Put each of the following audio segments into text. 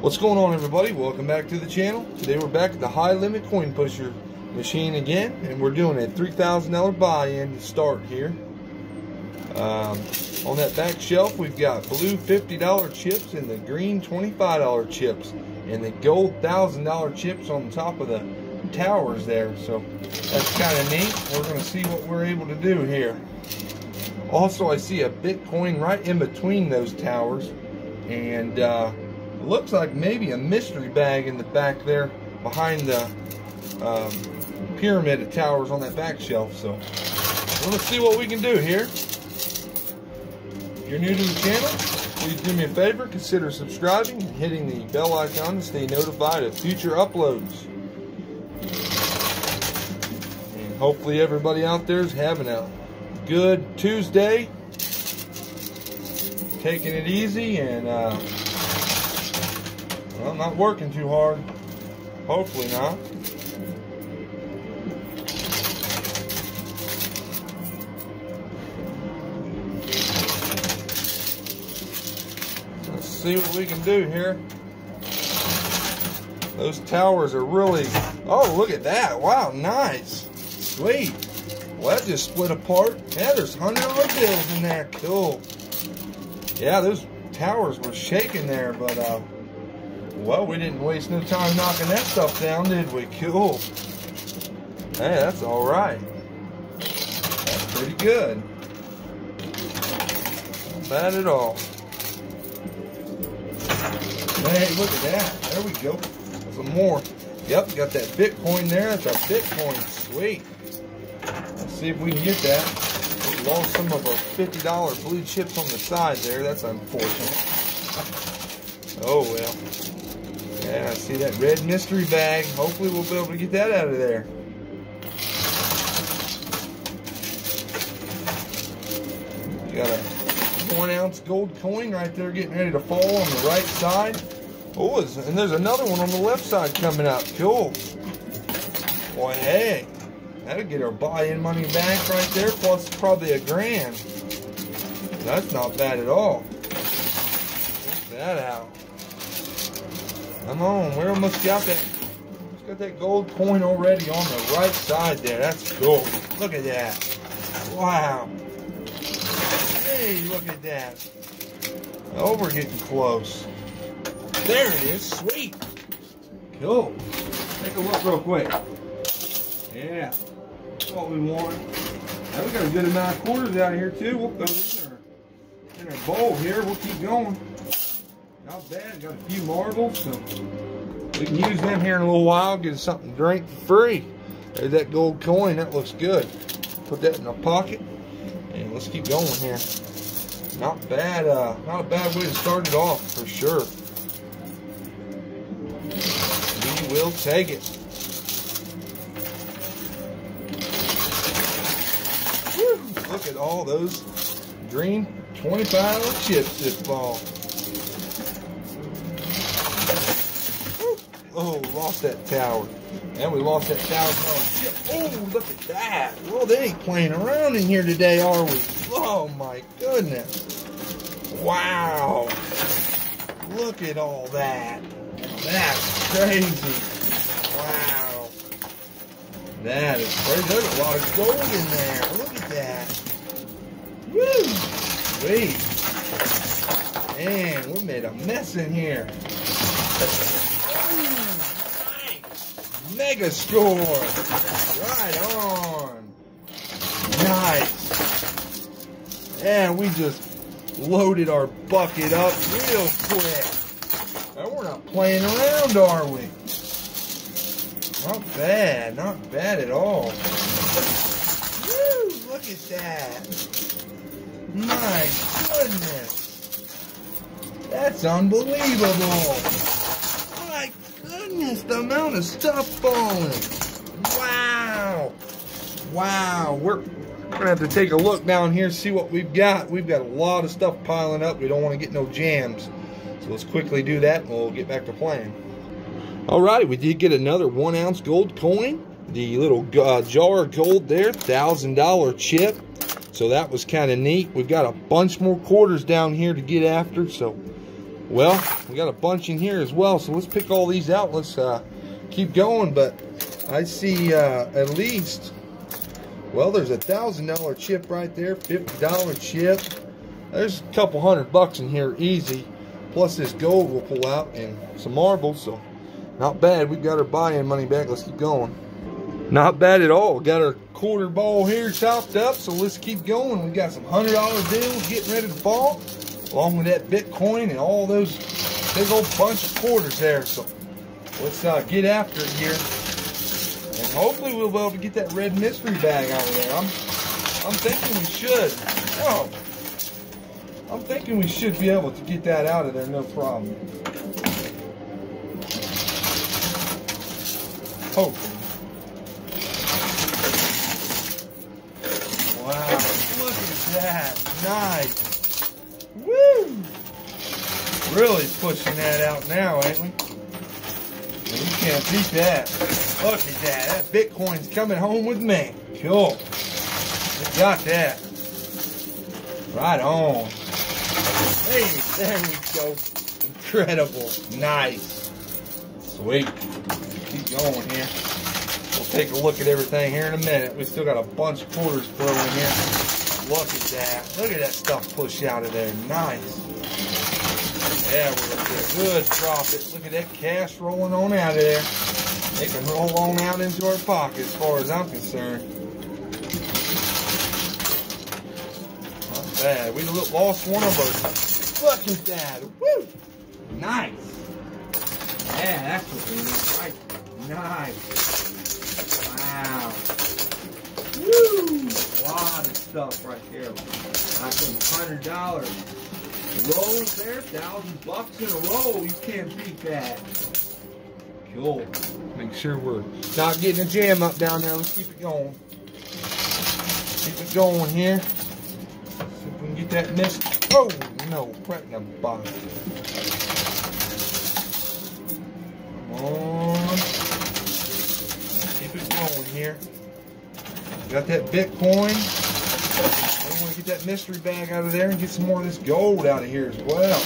What's going on everybody? Welcome back to the channel. Today we're back at the High Limit Coin Pusher machine again and we're doing a $3,000 buy-in to start here. Um, on that back shelf we've got blue $50 chips and the green $25 chips and the gold $1,000 chips on top of the towers there. So that's kind of neat. We're going to see what we're able to do here. Also I see a Bitcoin right in between those towers and uh, looks like maybe a mystery bag in the back there behind the um, pyramid of towers on that back shelf. So let's see what we can do here. If you're new to the channel, please do me a favor, consider subscribing and hitting the bell icon to stay notified of future uploads. And hopefully everybody out there is having a good Tuesday. Taking it easy and uh, well, I'm not working too hard. Hopefully not. Let's see what we can do here. Those towers are really, oh, look at that. Wow, nice. Sweet. Well, that just split apart. Yeah, there's $100 bills in there. Cool. Yeah, those towers were shaking there, but uh, well, we didn't waste no time knocking that stuff down, did we? Cool. Hey, that's all right. That's pretty good. Not bad at all. Hey, look at that. There we go. Some more. Yep, got that Bitcoin there. That's our Bitcoin. Sweet. Let's see if we can get that. We lost some of our $50 blue chips on the side there. That's unfortunate. Oh, well. Yeah, I see that red mystery bag. Hopefully we'll be able to get that out of there. You got a one ounce gold coin right there getting ready to fall on the right side. Oh, and there's another one on the left side coming up. Cool. Boy, hey, that'll get our buy-in money back right there, plus probably a grand. That's not bad at all. Check that out. Come on, we almost got that. Almost got that gold coin already on the right side there. That's cool. Look at that. Wow. Hey, look at that. Oh, we're getting close. There it is. Sweet. Cool. Take a look real quick. Yeah. That's what we want. Now we got a good amount of quarters out here too. We'll throw these in our, in our bowl here. We'll keep going. Not bad. Got a few marbles, so we can use them here in a little while. Get something to drink free. There's that gold coin. That looks good. Put that in our pocket, and let's keep going here. Not bad. Uh, not a bad way to start it off for sure. We will take it. Look at all those green 25 chips this fall. Oh, lost that tower. And we lost that tower. Oh, chip. Oh, look at that. Well, they ain't playing around in here today, are we? Oh my goodness. Wow. Look at all that. That's crazy. Wow. That is crazy. There's a lot of gold in there. Look at that. Woo. Sweet. Man, we made a mess in here. Mega score. Right on. Nice. And we just loaded our bucket up real quick. And we're not playing around, are we? Not bad. Not bad at all. Woo! Look at that. My goodness. That's unbelievable. Goodness, the amount of stuff falling. Wow. Wow. We're, we're going to have to take a look down here, see what we've got. We've got a lot of stuff piling up. We don't want to get no jams. So let's quickly do that and we'll get back to playing. Alrighty, we did get another one ounce gold coin. The little uh, jar of gold there, $1,000 chip. So that was kind of neat. We've got a bunch more quarters down here to get after. So Well, we got a bunch in here as well, so let's pick all these out. Let's uh, keep going, but I see uh, at least, well, there's a $1,000 chip right there, $50 chip. There's a couple hundred bucks in here easy, plus this gold we'll pull out and some marbles, so not bad. We've got our buy-in money back. Let's keep going. Not bad at all. Got our quarter ball here chopped up, so let's keep going. We got some $100 bills getting ready to fall along with that Bitcoin and all those big old bunch of quarters there. So let's uh, get after it here. And hopefully we'll be able to get that red mystery bag out of there. I'm, I'm thinking we should. Oh, I'm thinking we should be able to get that out of there, no problem. Hopefully. Wow, look at that. Nice. Really pushing that out now, ain't we? You can't beat that. Look at that. That Bitcoin's coming home with me. Cool. We got that. Right on. Hey, there we go. Incredible. Nice. Sweet. Keep going here. We'll take a look at everything here in a minute. We still got a bunch of quarters in here. Look at that. Look at that stuff push out of there. Nice. Yeah, we're going to get a good profit. Look at that cash rolling on out of there. It can roll on out into our pocket as far as I'm concerned. Not bad. We lost one of. Look at that. Woo! Nice. Yeah, that's what we need. Nice. Wow. Woo! A lot of stuff right there. Them hundred dollar rolls there, thousand bucks in a row. You can't beat that. Cool. Make sure we're not getting a jam up down there. Let's keep it going. Keep it going here. See if we can get that missed. Oh no, right in the bottom. Come on. Keep it going here. Got that Bitcoin. Get that mystery bag out of there and get some more of this gold out of here as well.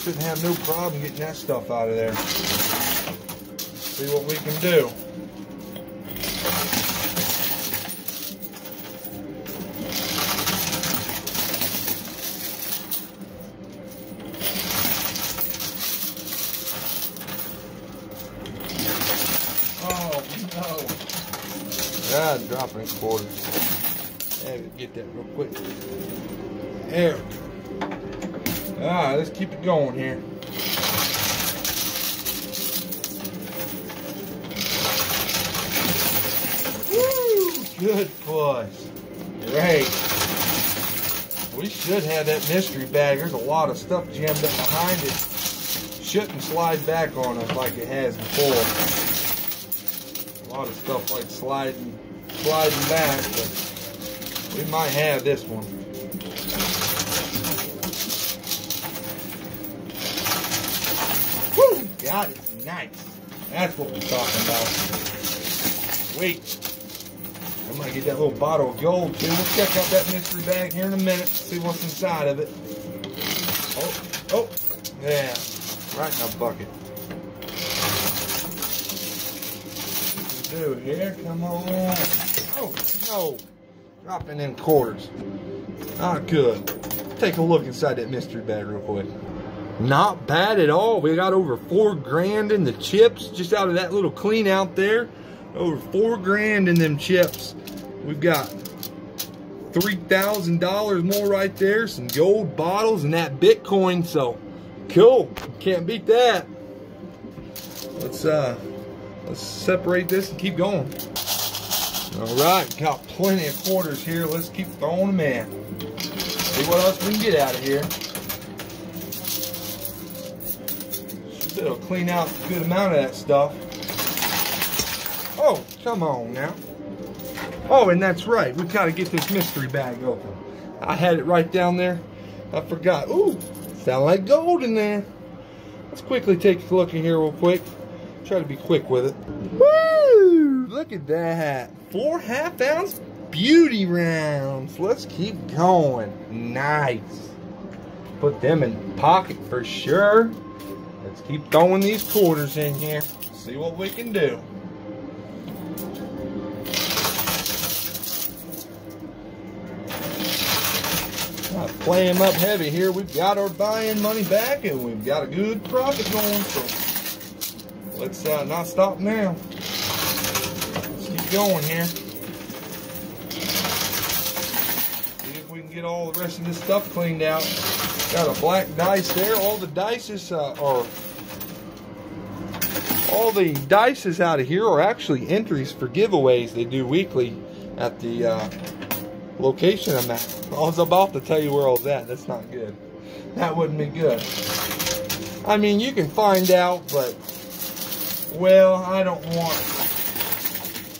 Shouldn't have no problem getting that stuff out of there. See what we can do. Oh no. God, dropping quarters. Get that real quick. There. Alright, let's keep it going here. Woo! Good push. Great. We should have that mystery bag. There's a lot of stuff jammed up behind it. Shouldn't slide back on us like it has before a lot of stuff like sliding, sliding back, but we might have this one. Woo! Got it. Nice. That's what we're talking about. Sweet. I'm gonna get that little bottle of gold too. We'll check out that mystery bag here in a minute, see what's inside of it. Oh, oh, yeah, right in the bucket. do here. Come on. Oh, no. Dropping in quarters. Not good. Take a look inside that mystery bag real quick. Not bad at all. We got over four grand in the chips just out of that little clean out there. Over four grand in them chips. We've got $3,000 more right there. Some gold bottles and that Bitcoin. So cool. Can't beat that. Let's uh Let's separate this and keep going. All right, got plenty of quarters here. Let's keep throwing them in. See what else we can get out of here. To clean out a good amount of that stuff. Oh, come on now. Oh, and that's right. We've got to get this mystery bag open. I had it right down there. I forgot. Ooh, sound like gold in there. Let's quickly take a look in here real quick. Try to be quick with it. Woo! Look at that. Four half ounce beauty rounds. Let's keep going. Nice. put them in pocket for sure. Let's keep throwing these quarters in here. See what we can do. play them up heavy here. We've got our buy-in money back and we've got a good profit going. So let's uh, not stop now. Let's keep going here. See if we can get all the rest of this stuff cleaned out. Got a black dice there. All the dices uh, are all the dices out of here are actually entries for giveaways they do weekly at the uh, location I'm at. I was about to tell you where I was at. That's not good. That wouldn't be good. I mean, you can find out, but, well, I don't want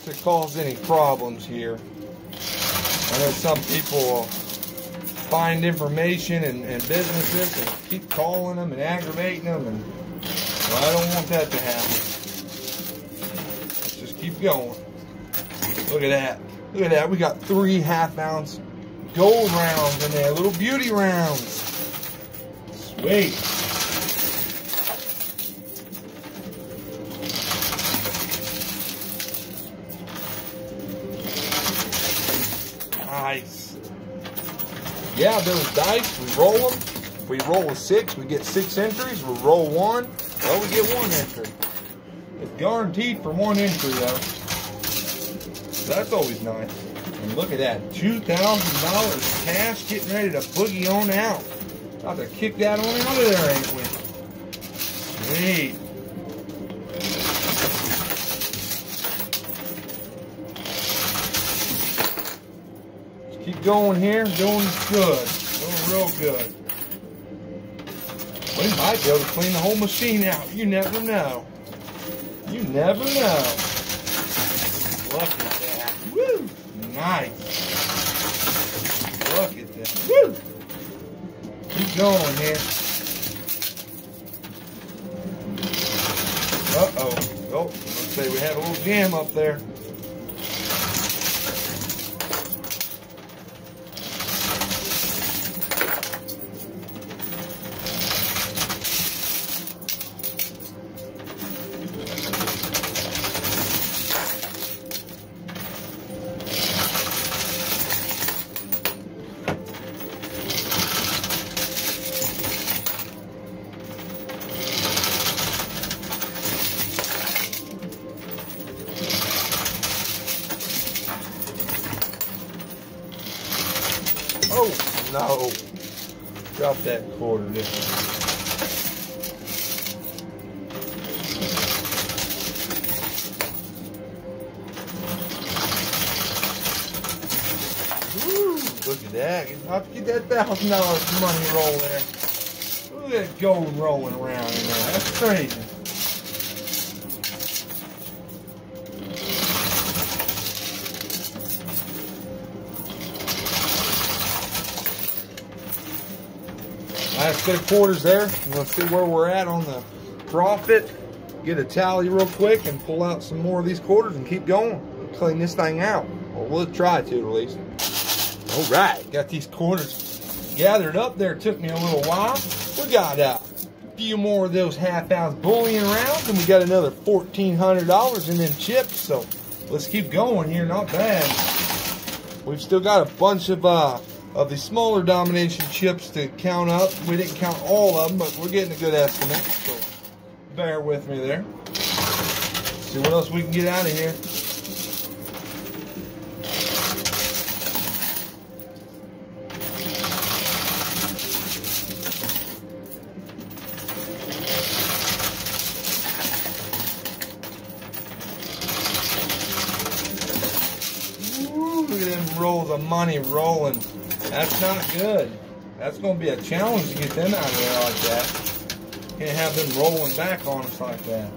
to cause any problems here. I know some people will find information and, and businesses and keep calling them and aggravating them, and well, I don't want that to happen. Let's just keep going. Look at that. Look at that. We got three half ounce gold rounds in there. Little beauty rounds. Sweet. Nice. Yeah, those dice, we roll them. We roll a six, we get six entries. We roll one, well, we get one entry. It's guaranteed for one entry, though. That's always nice. And look at that, $2,000 cash getting ready to boogie on out. About to kick that on out of there, ain't we? Sweet. Keep going here, doing good. Doing real good. We might be able to clean the whole machine out. You never know. You never know. Look at that. Woo! Nice. Look at that. Woo! Keep going here. Uh-oh. Oh, let's say we had a little jam up there. Drop that quarter there. look at that. Get that thousand dollars money rolling. Look at that gold rolling around in there. That's crazy. Last quarters there. Let's see where we're at on the profit. Get a tally real quick and pull out some more of these quarters and keep going. Clean this thing out. Or we'll try to at least. All right, got these quarters gathered up there. Took me a little while. We got a few more of those half ounce bullion rounds and we got another $1,400 in them chips. So let's keep going here. Not bad. We've still got a bunch of uh, of the smaller domination chips to count up. We didn't count all of them, but we're getting a good estimate. So bear with me there. See what else we can get out of here. look at them rolls money rolling. That's not good. That's going to be a challenge to get them out of there like that. Can't have them rolling back on us like that.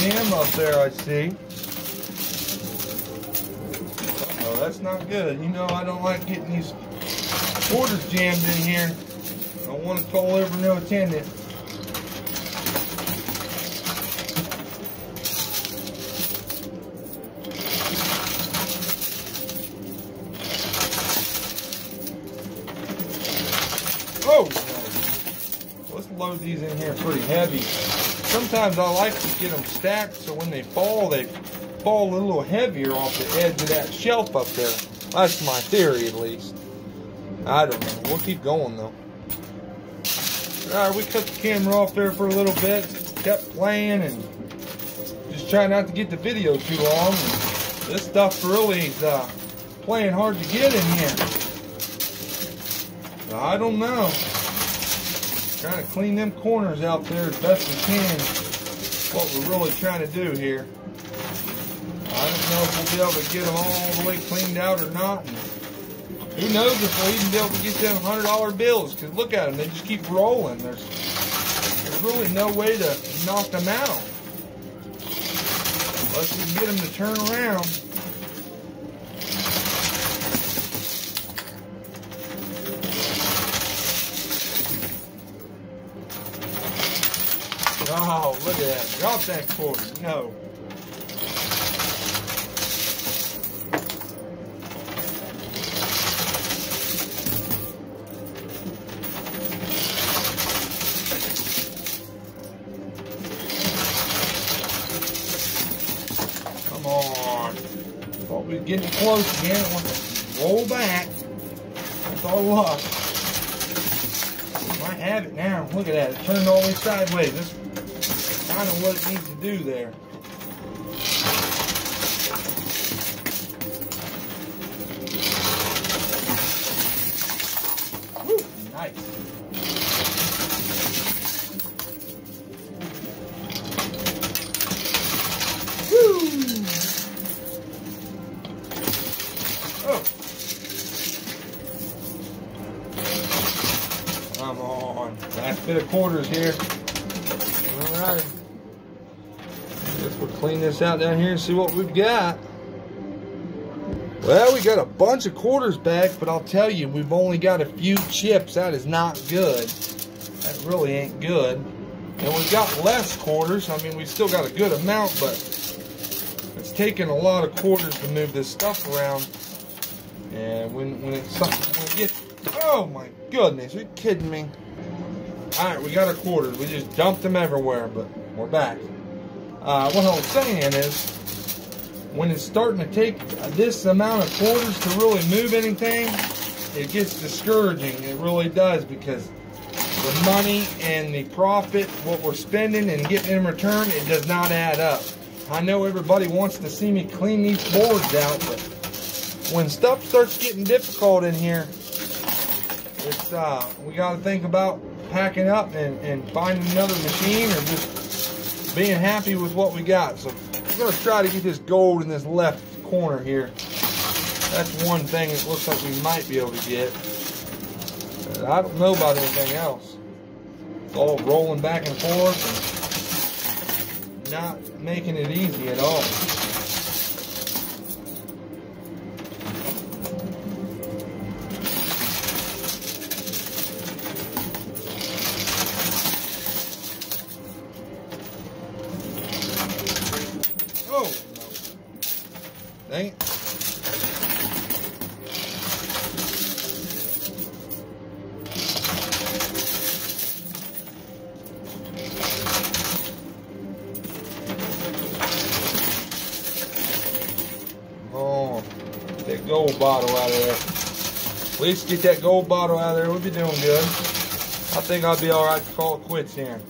jam up there, I see not good. You know I don't like getting these quarters jammed in here. Don't want to call over no attendant. Oh, let's load these in here pretty heavy. Sometimes I like to get them stacked so when they fall, they fall a little heavier off the edge of that shelf up there. That's my theory, at least. I don't know. We'll keep going, though. All right, we cut the camera off there for a little bit. Kept playing and just trying not to get the video too long. And this stuff really is uh, playing hard to get in here. I don't know. Trying to clean them corners out there as best we can. What we're really trying to do here. Know if we'll be able to get them all the way cleaned out or not. And who knows if we'll even be able to get them $100 bills. Because look at them, they just keep rolling. There's, there's really no way to knock them out. Unless we can get them to turn around. Oh, look at that. Drop that quarter. No. Close again. Roll back. That's all luck. Might have it now. Look at that. It turned all the way sideways. That's kind of what it needs to do there. Woo, nice. Of quarters here. All right. Guess we'll clean this out down here and see what we've got. Well, we got a bunch of quarters back, but I'll tell you, we've only got a few chips. That is not good. That really ain't good. And we've got less quarters. I mean, we've still got a good amount, but it's taking a lot of quarters to move this stuff around. And when, when it's something, when it gets, oh my goodness, are you kidding me? All right, we got our quarters. We just dumped them everywhere, but we're back. Uh, what I was saying is, when it's starting to take this amount of quarters to really move anything, it gets discouraging. It really does because the money and the profit, what we're spending and getting in return, it does not add up. I know everybody wants to see me clean these boards out, but when stuff starts getting difficult in here, it's uh, we got to think about packing up and, and finding another machine or just being happy with what we got. So we're to try to get this gold in this left corner here. That's one thing it looks like we might be able to get. But I don't know about anything else. It's all rolling back and forth and not making it easy at all. It. Oh, that gold bottle out of there. At least get that gold bottle out of there. We'll be doing good. I think I'll be all right to call it quits here.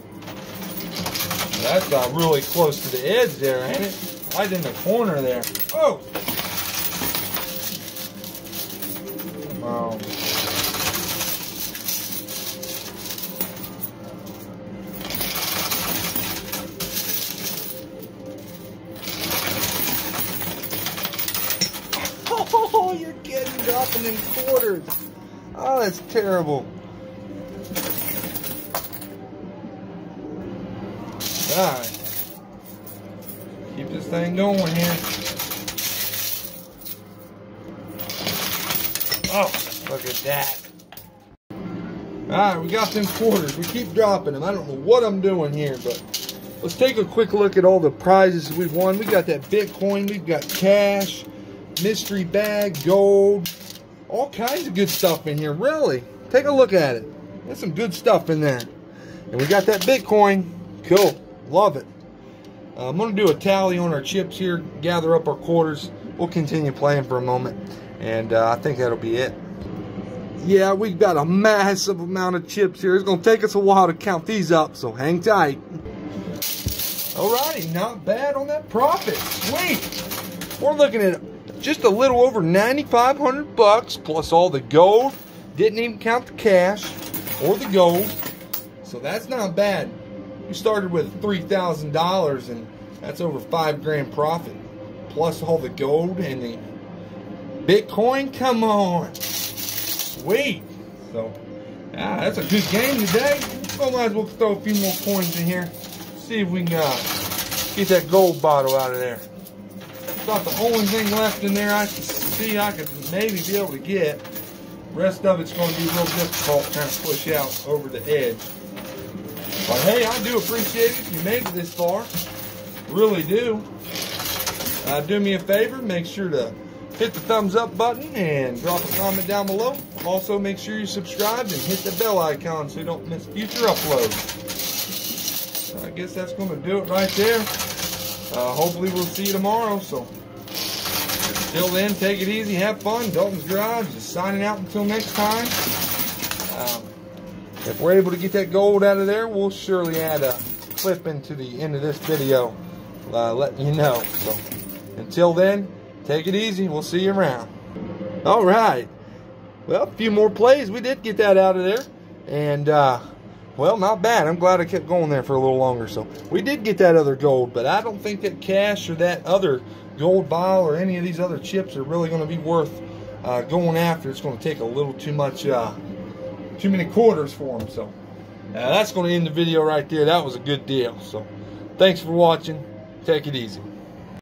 That's got really close to the edge there, ain't it? Right in the corner there. In quarters. Oh, that's terrible. Alright. Keep this thing going here. Oh, look at that. Alright, we got them quarters. We keep dropping them. I don't know what I'm doing here, but let's take a quick look at all the prizes we've won. We got that Bitcoin. We've got cash, mystery bag, gold, all kinds of good stuff in here. Really, take a look at it. There's some good stuff in there. And we got that Bitcoin. Cool. Love it. Uh, I'm going to do a tally on our chips here, gather up our quarters. We'll continue playing for a moment. And uh, I think that'll be it. Yeah, we've got a massive amount of chips here. It's going to take us a while to count these up, so hang tight. Alrighty, not bad on that profit. Sweet. We're looking at just a little over 9,500 bucks plus all the gold. Didn't even count the cash or the gold. So that's not bad. We started with $3,000 and that's over five grand profit. Plus all the gold and the Bitcoin. Come on. Sweet. So, yeah, that's a good game today. So might as well throw a few more coins in here. See if we can uh, get that gold bottle out of there. About the only thing left in there I can see I could maybe be able to get. Rest of it's going to be real difficult trying to push out over the edge. But hey, I do appreciate it if you made it this far. Really do. Uh, do me a favor, make sure to hit the thumbs up button and drop a comment down below. Also, make sure you subscribe and hit the bell icon so you don't miss future uploads. I guess that's going to do it right there. Uh, hopefully we'll see you tomorrow. So until then, take it easy, have fun. Dalton's Garage is signing out until next time. Um, if we're able to get that gold out of there, we'll surely add a clip into the end of this video uh, letting you know. So until then, Take it easy. We'll see you around. All right. Well, a few more plays. We did get that out of there. And, uh, well, not bad. I'm glad I kept going there for a little longer. So we did get that other gold, but I don't think that cash or that other gold bile or any of these other chips are really going to be worth uh, going after. It's going to take a little too much, uh, too many quarters for them. So uh, that's going to end the video right there. That was a good deal. So thanks for watching. Take it easy.